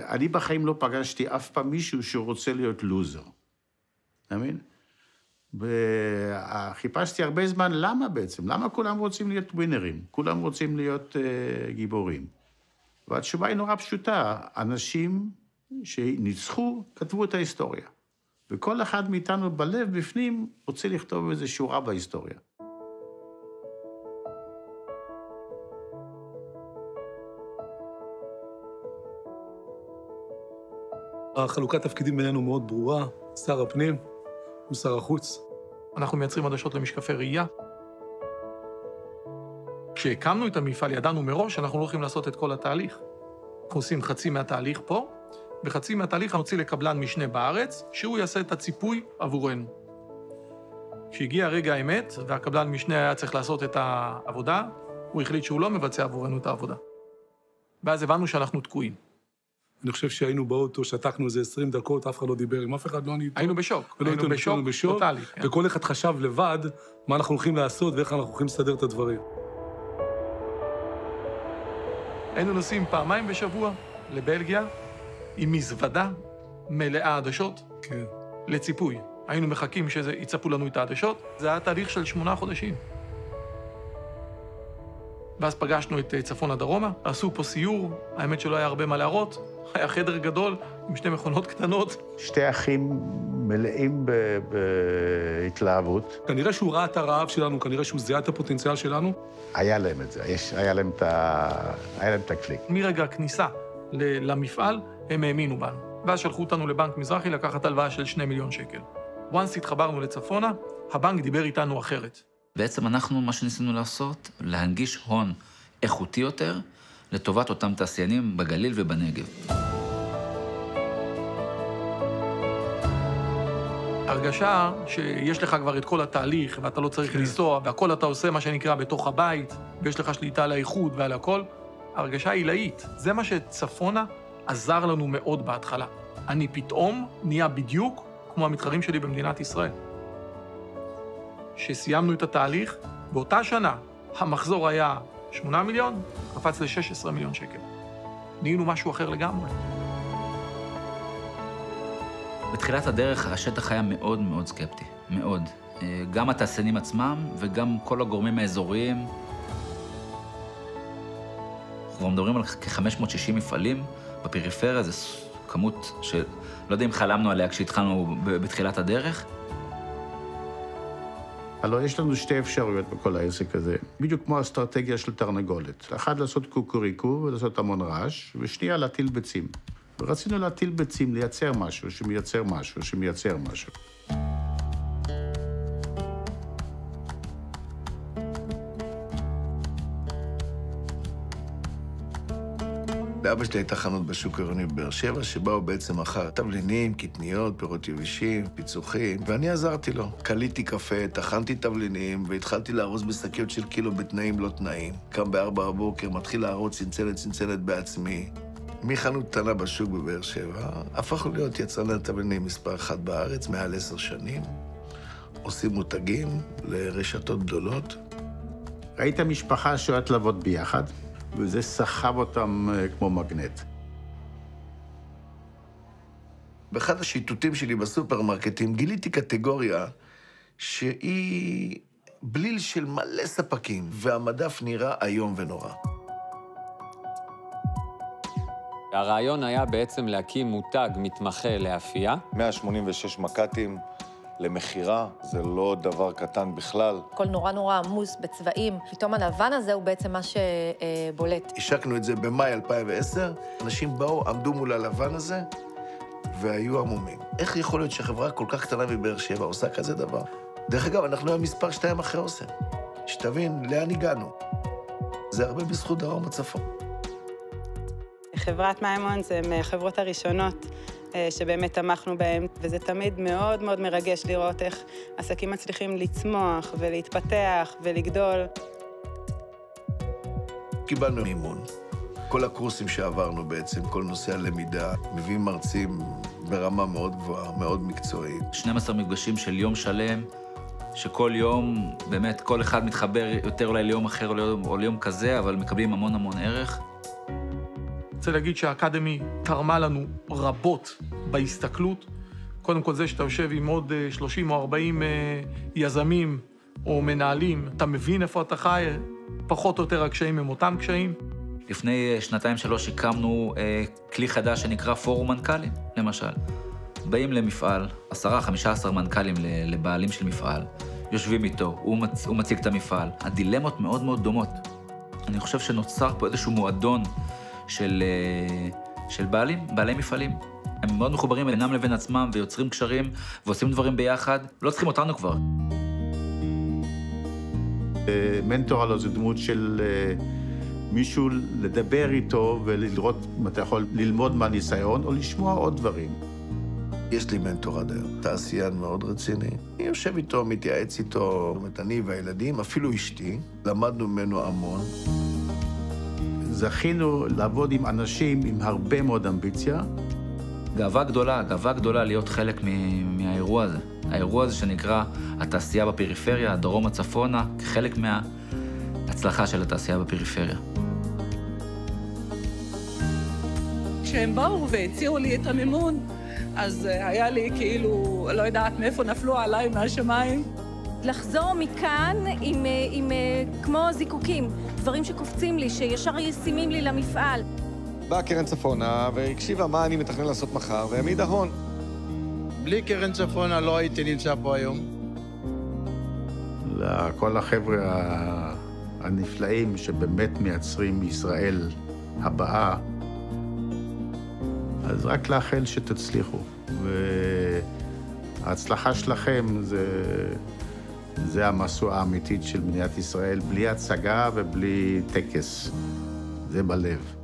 ואני בחיים לא פגשתי אף פעם מישהו שרוצה להיות לוזר. אתה מבין? וחיפשתי הרבה זמן למה בעצם, למה כולם רוצים להיות ווינרים? כולם רוצים להיות uh, גיבורים. והתשובה היא נורא פשוטה, אנשים שניצחו כתבו את ההיסטוריה. וכל אחד מאיתנו בלב, בפנים, רוצה לכתוב איזו שורה בהיסטוריה. החלוקת תפקידים בינינו מאוד ברורה, שר הפנים הוא שר החוץ. אנחנו מייצרים עדשות למשקפי ראייה. כשהקמנו את המפעל, ידענו מראש שאנחנו לא הולכים לעשות את כל התהליך. אנחנו עושים חצי מהתהליך פה, וחצי מהתהליך נוציא לקבלן משנה בארץ, שהוא יעשה את הציפוי עבורנו. כשהגיע רגע האמת, והקבלן משנה היה צריך לעשות את העבודה, הוא החליט שהוא לא מבצע עבורנו את העבודה. ואז הבנו שאנחנו תקועים. אני חושב שהיינו באוטו, שתקנו איזה 20 דקות, אף אחד לא דיבר עם אף אחד, לא אני... היינו בשוק. ולא היינו בשוק בשוק, טוטאלי. כן. וכל אחד חשב לבד מה אנחנו הולכים לעשות ואיך אנחנו הולכים לסדר את הדברים. היינו נוסעים פעמיים בשבוע לבלגיה עם מזוודה מלאה עדשות כן. לציפוי. היינו מחכים שיצפו לנו את העדשות. זה היה תהליך של שמונה חודשים. ואז פגשנו את אה, צפונה דרומה, עשו פה סיור, האמת שלא היה הרבה מה להראות, היה חדר גדול עם שתי מכונות קטנות. שתי אחים מלאים בהתלהבות. כנראה שהוא ראה את הרעב שלנו, כנראה שהוא זיהה את הפוטנציאל שלנו. היה להם את זה, יש, היה, להם את ה... היה להם את הקליק. מרגע הכניסה למפעל, הם האמינו בנו. ואז שלחו אותנו לבנק מזרחי לקחת הלוואה של שני מיליון שקל. once התחברנו לצפונה, הבנק דיבר איתנו אחרת. בעצם אנחנו, מה שניסינו לעשות, להנגיש הון איכותי יותר לטובת אותם תעשיינים בגליל ובנגב. הרגשה שיש לך כבר את כל התהליך, ואתה לא צריך לנסוע, והכל אתה עושה, מה שנקרא, בתוך הבית, ויש לך שליטה על האיחוד ועל הכל, הרגשה עילאית. זה מה שצפונה עזר לנו מאוד בהתחלה. אני פתאום נהיה בדיוק כמו המתחרים שלי במדינת ישראל. כשסיימנו את התהליך, באותה שנה המחזור היה 8 מיליון, קפץ ל-16 מיליון שקל. נהיינו משהו אחר לגמרי. בתחילת הדרך השטח היה מאוד מאוד סקפטי, מאוד. אה, גם התעשיינים עצמם וגם כל הגורמים האזוריים. אנחנו כבר מדברים על כ-560 מפעלים בפריפריה, זו כמות שלא יודע אם חלמנו עליה כשהתחלנו בתחילת הדרך. הלוא יש לנו שתי אפשרויות בכל העסק הזה, בדיוק כמו אסטרטגיה של תרנגולת. אחת, לעשות קוקוריקו ולעשות המון רעש, ושנייה, להטיל ביצים. ורצינו להטיל ביצים, לייצר משהו שמייצר משהו שמייצר משהו. לאבא שלי הייתה חנות בשוק העירוני בבאר שבע, שבה הוא בעצם מכר תבלינים, קטניות, פירות יבשים, פיצוחים, ואני עזרתי לו. קליתי קפה, טחנתי תבלינים, והתחלתי לארוז בשקיות של קילו בתנאים לא תנאים. קם בארבע בבוקר, מתחיל לארוז צנצנת צנצנת בעצמי. מחנות קטנה בשוק בבאר שבע, הפכנו להיות יצרני התבלינים מספר אחת בארץ, מעל עשר שנים. עושים מותגים לרשתות גדולות. ראית משפחה שאוהבת לעבוד ביחד, וזה סחב אותם אה, כמו מגנט. באחד השיטוטים שלי בסופרמרקטים גיליתי קטגוריה שהיא בליל של מלא ספקים, והמדף נראה איום ונורא. הרעיון היה בעצם להקים מותג מתמחה לאפייה. 186 מק"טים למכירה, זה לא דבר קטן בכלל. הכל נורא נורא עמוס בצבעים. פתאום הלבן הזה הוא בעצם מה שבולט. השקנו את זה במאי 2010, אנשים באו, עמדו מול הלבן הזה, והיו עמומים. איך יכול להיות שחברה כל כך קטנה מבאר שבע עושה כזה דבר? דרך אגב, אנחנו היום מספר שתיים אחרי אוסם. שתבין לאן הגענו. זה הרבה בזכות דרום הצפון. חברת מימונס הם החברות הראשונות שבאמת תמכנו בהן, וזה תמיד מאוד מאוד מרגש לראות איך עסקים מצליחים לצמוח ולהתפתח ולגדול. קיבלנו מימון. כל הקורסים שעברנו בעצם, כל נושא הלמידה, מביאים מרצים ברמה מאוד גבוהה, מאוד מקצועית. 12 מפגשים של יום שלם, שכל יום, באמת, כל אחד מתחבר יותר אולי ליום אחר או ליום, או ליום כזה, אבל מקבלים המון המון ערך. רוצה להגיד שהאקדמי תרמה לנו רבות בהסתכלות. קודם כל זה שאתה יושב עם עוד 30 או 40 יזמים או מנהלים, אתה מבין איפה אתה חי, פחות או יותר הקשיים הם אותם קשיים. לפני שנתיים-שלוש הקמנו אה, כלי חדש שנקרא פורום מנכ"לים, למשל. באים למפעל, עשרה, חמישה עשר מנכ"לים לבעלים של מפעל, יושבים איתו, הוא, מצ... הוא מציג את המפעל. הדילמות מאוד מאוד דומות. אני חושב שנוצר פה איזשהו מועדון של, אה, של בעלים, בעלי מפעלים. הם מאוד מחוברים בינם לבין עצמם ויוצרים קשרים ועושים דברים ביחד. לא צריכים אותנו כבר. אה, מנטור הלו זו דמות של אה, מישהו לדבר איתו ולראות אם אתה יכול ללמוד מהניסיון או לשמוע עוד דברים. יש לי מנטור עד היום, תעשיין מאוד רציני. אני יושב איתו, מתייעץ איתו, זאת אומרת, אני והילדים, אפילו אשתי, למדנו ממנו המון. זכינו לעבוד עם אנשים עם הרבה מאוד אמביציה. גאווה גדולה, גאווה גדולה להיות חלק מהאירוע הזה. האירוע הזה שנקרא התעשייה בפריפריה, הדרומה צפונה, כחלק מההצלחה של התעשייה בפריפריה. כשהם באו והציעו לי את המימון, אז היה לי כאילו, לא יודעת מאיפה נפלו עליי מהשמיים. לחזור מכאן עם, עם, כמו זיקוקים, דברים שקופצים לי, שישר ישימים לי למפעל. באה קרן צפונה והקשיבה מה אני מתכנן לעשות מחר, והעמידה הון. בלי קרן צפונה לא הייתי נמצא פה היום. לכל החבר'ה הנפלאים שבאמת מייצרים מישראל הבאה, אז רק לאחל שתצליחו. וההצלחה שלכם זה, זה המשואה האמיתית של מדינת ישראל, בלי הצגה ובלי טקס. זה בלב.